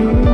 you.